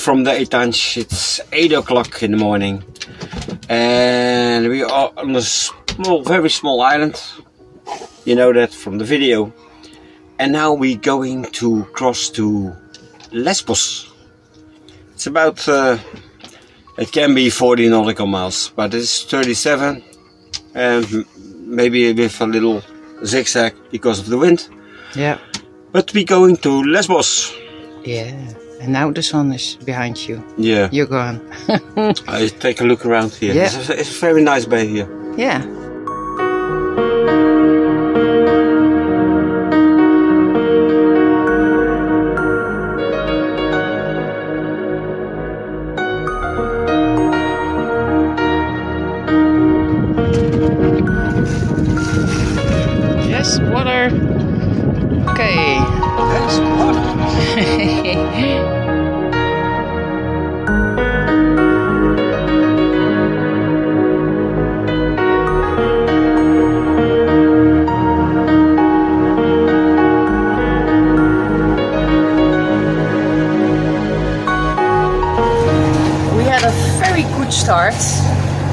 from the Etanche. It's 8 o'clock in the morning. And we are on a small, very small island. You know that from the video. And now we're going to cross to Lesbos. It's about, uh, it can be 40 nautical miles, but it's 37. And maybe with a little zigzag because of the wind. Yeah. But we're going to Lesbos. Yeah. And now the sun is behind you. Yeah. You're gone. I take a look around here. Yeah. It's, a, it's a very nice bay here. yeah. start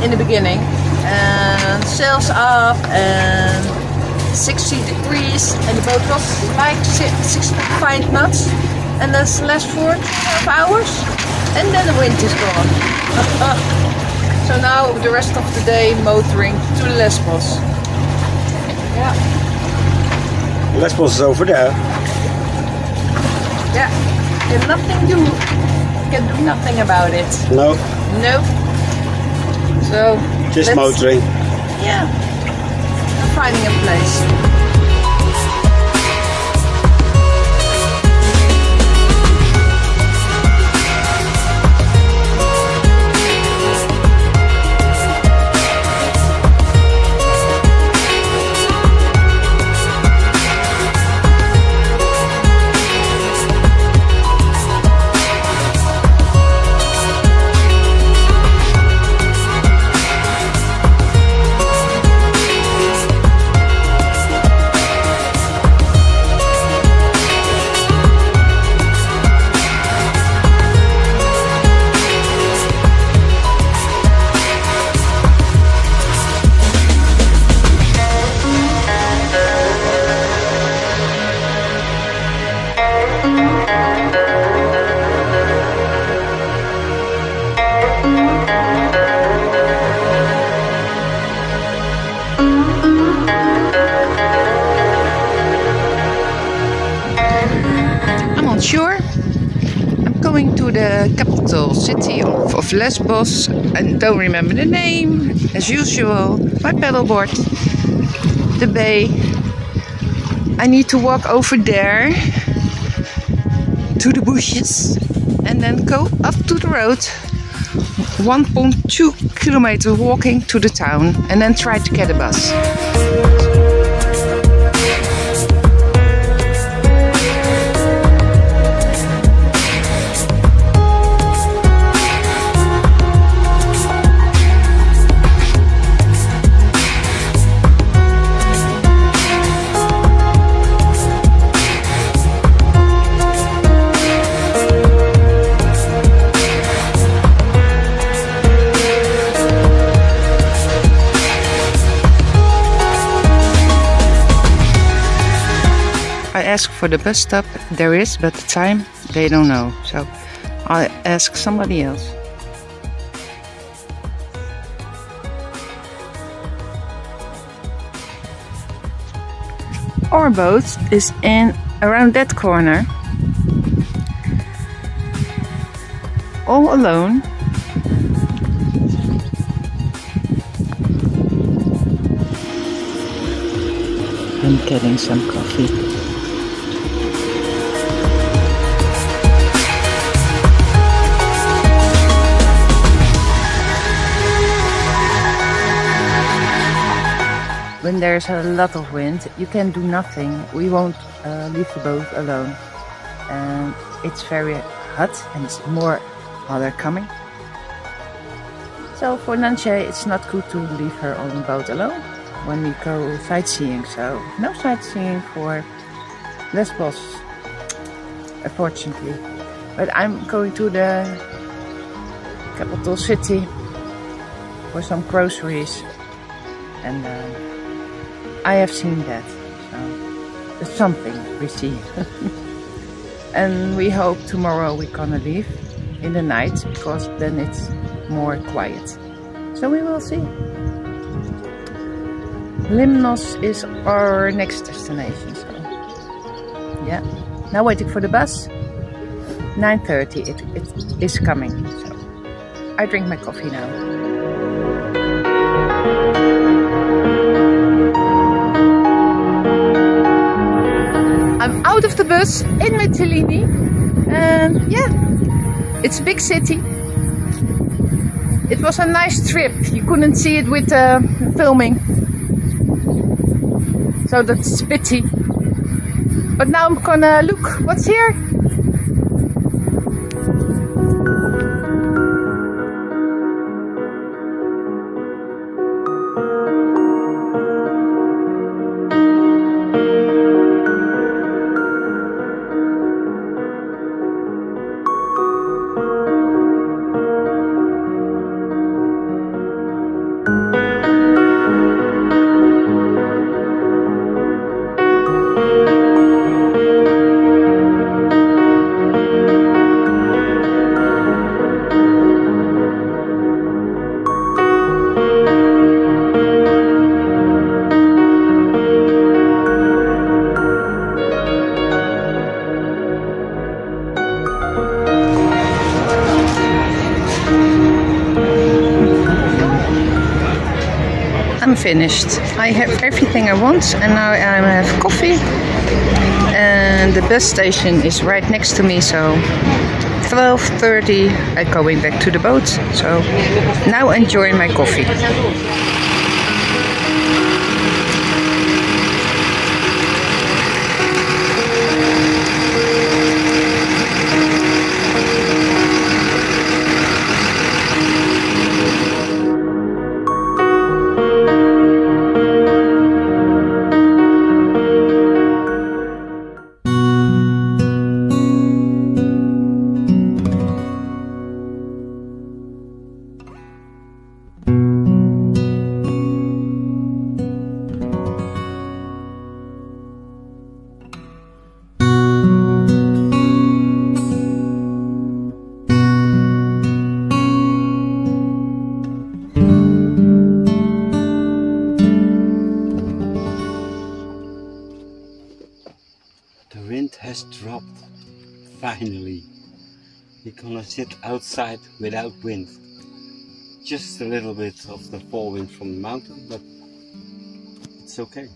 in the beginning, and sails up and 60 and the boat was like si- 65 knots, and that's last for two and a half hours, and then the wind is gone. so now the rest of the day motoring to Lesbos. Yeah, Lesbos is over there. yeah, can nothing do, can do nothing about it. No, No. So just motoring. Yeah. I'm finding a place. I'm on shore. I'm going to the capital city of, of Lesbos and don't remember the name. As usual, my paddleboard, the bay. I need to walk over there to the bushes and then go up to the road. 1.2 kilometer walking to the town and then try to get a bus. For the bus stop. There is, but the time they don't know. So I'll ask somebody else. Our boat is in around that corner. All alone. I'm getting some coffee. There's a lot of wind, you can do nothing. We won't uh, leave the boat alone. And it's very hot and it's more other coming. So for Nanche, it's not good to leave her on the boat alone when we go sightseeing. So no sightseeing for Lesbos, unfortunately. But I'm going to the capital city for some groceries. And uh, I have seen that. So it's something we see. and we hope tomorrow we're gonna leave in the night because then it's more quiet. So we will see. Limnos is our next destination. So yeah, now waiting for the bus. 9.30 it, it is coming. So I drink my coffee now. Out of the bus in Mytilene and yeah, it's a big city. It was a nice trip. You couldn't see it with uh, filming. So that's pity. But now I'm gonna look what's here. Finished. I have everything I want and now I have coffee. And the bus station is right next to me, so 12.30 I'm going back to the boat. So now enjoying my coffee. The wind has dropped. Finally. We're gonna sit outside without wind. Just a little bit of the fall wind from the mountain, but it's okay.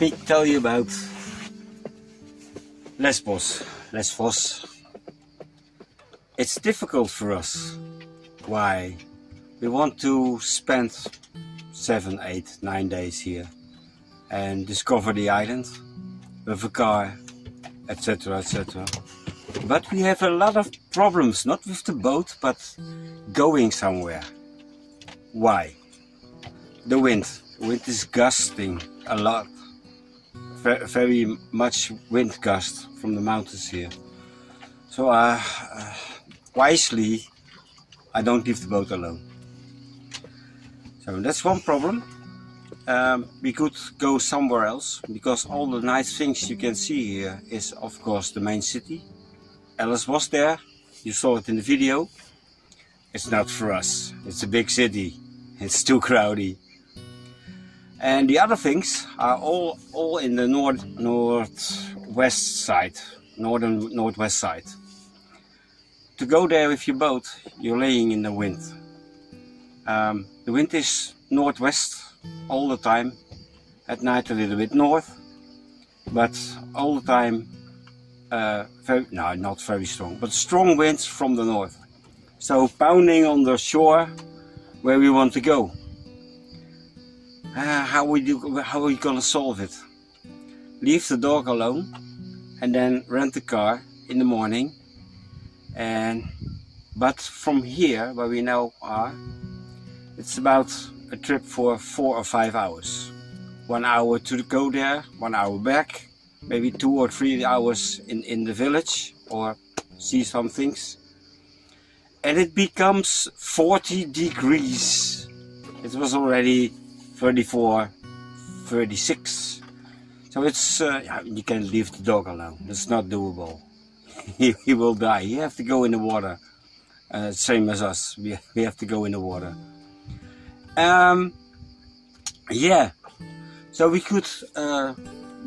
Me tell you about Lesbos. Lesbos. It's difficult for us. Why? We want to spend seven, eight, nine days here and discover the island with a car, etc. etc. But we have a lot of problems, not with the boat, but going somewhere. Why? The wind. Wind is gusting a lot. Ve- Very much wind gust from the mountains here. So uh, uh, wisely, I don't leave the boat alone. So that's one problem. Um, we could go somewhere else because all the nice things you can see here is of course the main city. Alice was there, you saw it in the video. it's not for us. It's a big city. It's too crowdy. And the other things are all all in the north northwest side, northern northwest side. To go there with your boat, you're laying in the wind. Um, the wind is northwest all the time. At night a little bit north, but all the time uh, very no not very strong, but strong winds from the north. So pounding on the shore where we want to go. Uh, how we do? How are we gonna solve it? Leave the dog alone, and then rent the car in the morning. And but from here, where we now are, it's about a trip for four or five hours. One hour to go there, one hour back, maybe two or three hours in in the village or see some things and it becomes 40 degrees. It was already 34, 36. So it's, uh, you can leave the dog alone. It's not doable. he, he will die. You have to go in the water. Uh, same as us. We, we have to go in the water. Um, yeah. So we could uh,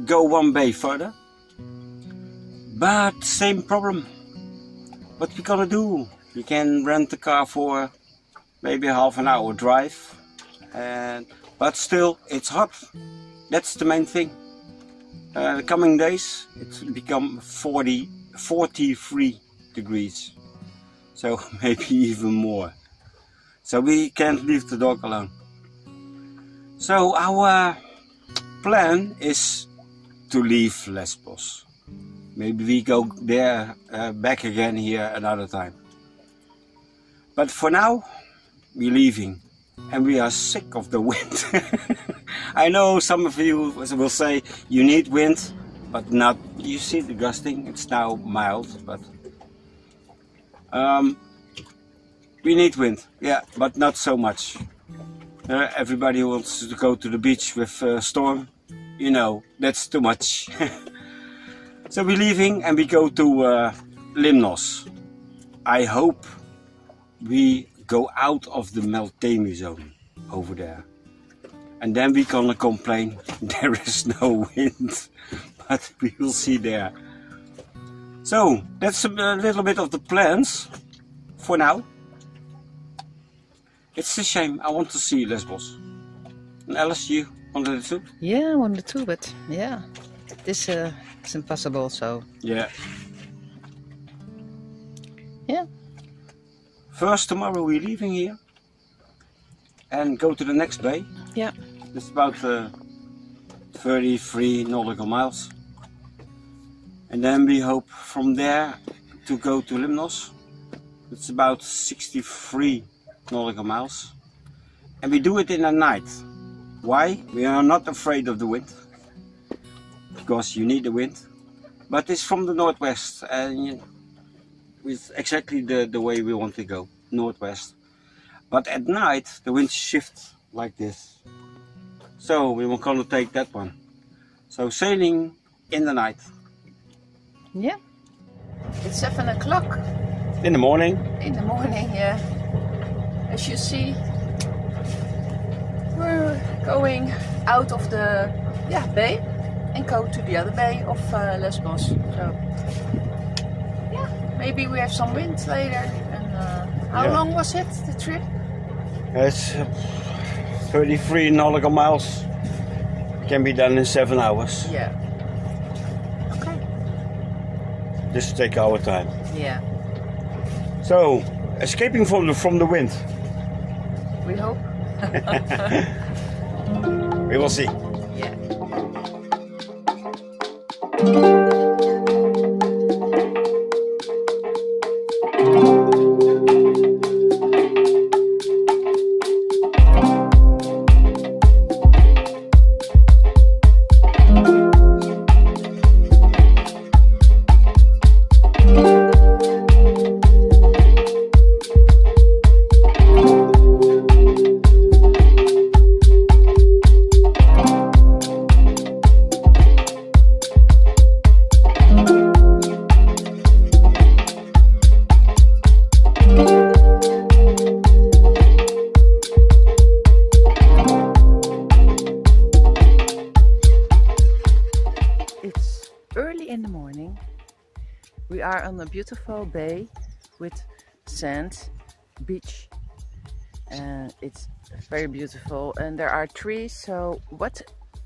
go one bay further. But same problem. What we gonna do? You can rent a car for maybe half an hour drive, and but still it's hot. That's the main thing. Uh, the coming days it's become 40, 43 degrees, so maybe even more. So we can't leave the dog alone. So our plan is to leave Lesbos. Maybe we go there uh, back again here another time. But for now, we're leaving and we are sick of the wind. I know some of you will say you need wind, but not. You see the gusting, it's now mild, but um, we need wind, yeah, but not so much. Uh, everybody wants to go to the beach with a storm, you know, that's too much. so we're leaving and we go to uh, Limnos. I hope we go out of the Meltemi zone over there. And then we're gonna complain there is no wind, but we will see there. So that's a little bit of the plans for now. It's a shame. I want to see Lesbos. And Alice, you wanted it too? Yeah, I wanted to, but yeah, this uh, is impossible. So yeah, yeah. First, tomorrow we're leaving here and go to the next bay. Yeah. It's about uh, 33 nautical miles. And then we hope from there to go to Limnos. It's about 63 nautical miles. And we do it in the night. Why? We are not afraid of the wind. Because you need the wind. But it's from the northwest and with exactly the, the way we want to go, northwest. But at night the wind shifts like this. So we will gonna take that one. So sailing in the night. Yeah. It's seven o'clock. In the morning. In the morning, yeah. As you see, we're going out of the yeah bay and go to the other bay of uh, Lesbos. So Maybe we have some wind later. And uh, how yeah. long was it, the trip? It's uh, 33 nautical miles. It Can be done in seven hours. Yeah. Okay. Just take our time. Yeah. So, escaping from the from the wind. We hope. we will see. Yeah. On a beautiful bay with sand, beach, and it's very beautiful. And there are trees. So, what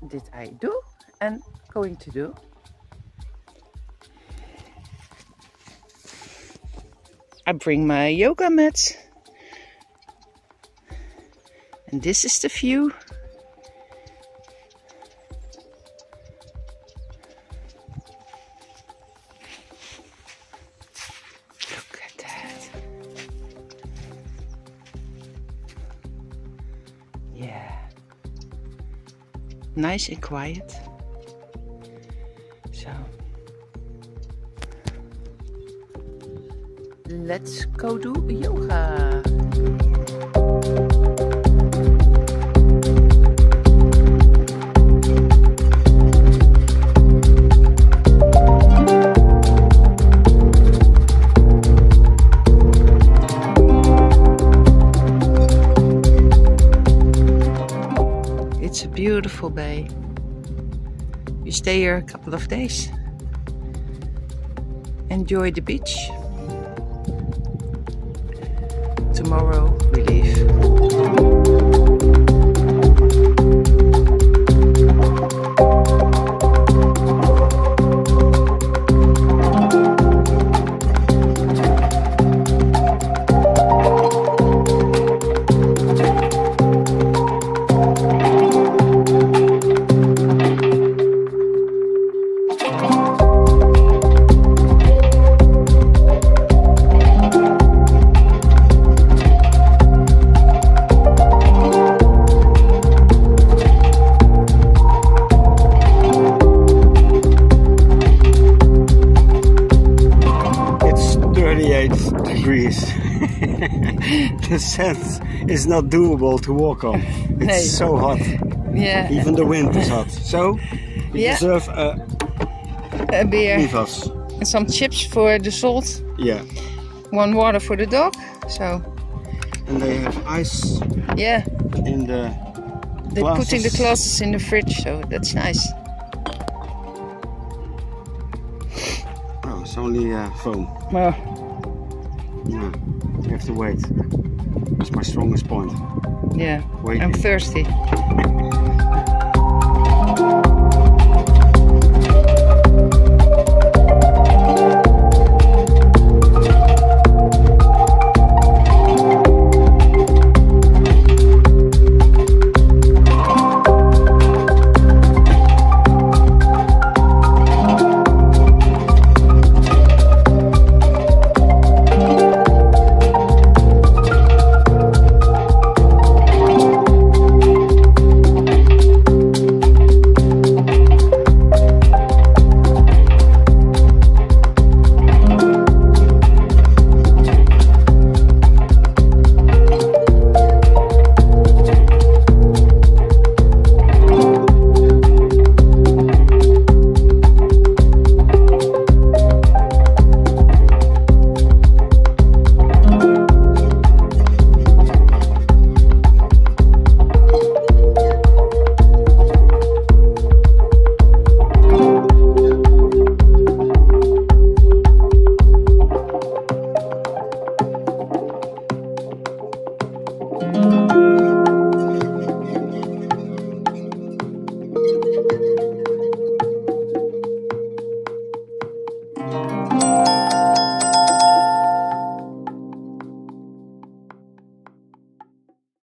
did I do and going to do? I bring my yoga mat. And this is the view Nice and quiet. So let's go do yoga. Beautiful bay. We stay here a couple of days. Enjoy the beach. Tomorrow we leave. The sand is not doable to walk on. It's so hot. Yeah, Even the wind is hot. So, you Yeah. deserve a a beer Nivas. and some chips for the salt, Yeah. one water for the dog. So And they have ice yeah, in the they're putting the Glasses. glasses in the fridge, so that's nice. Oh, it's only uh, foam. Well, Yeah. You have to wait. That's my strongest point. yeah, Wait. I'm thirsty.